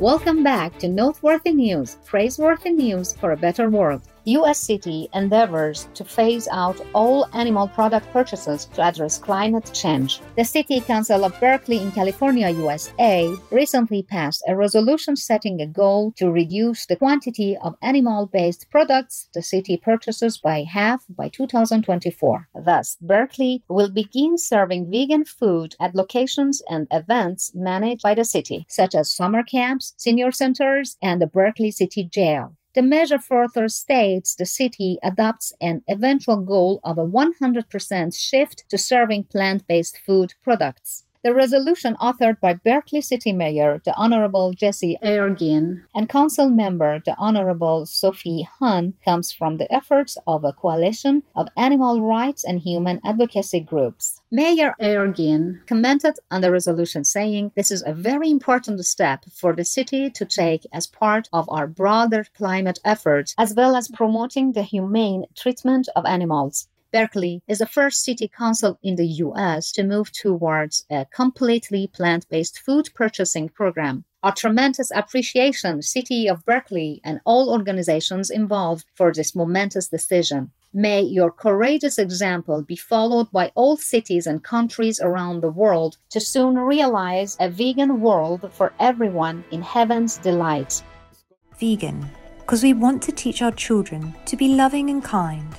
Welcome back to Noteworthy News, praiseworthy news for a better world. U.S. City endeavors to phase out all animal product purchases to address climate change. The City Council of Berkeley in California, USA, recently passed a resolution setting a goal to reduce the quantity of animal based products the city purchases by half by 2024. Thus, Berkeley will begin serving vegan food at locations and events managed by the city, such as summer camps, senior centers, and the Berkeley City Jail. The measure further states the city adopts an eventual goal of a 100% shift to serving plant based food products. The resolution, authored by Berkeley City Mayor, the Honorable Jesse Arreguín, and Council Member, the Honorable Sophie Hahn, comes from the efforts of a coalition of animal rights and human advocacy groups. Mayor Arreguín commented on the resolution, saying, This is a very important step for the city to take as part of our broader climate efforts, as well as promoting the humane treatment of animals. Berkeley is the first city council in the US to move towards a completely plant based food purchasing program. Our tremendous appreciation, City of Berkeley, and all organizations involved for this momentous decision. May your courageous example be followed by all cities and countries around the world to soon realize a vegan world for everyone in heaven's delight. Vegan, because we want to teach our children to be loving and kind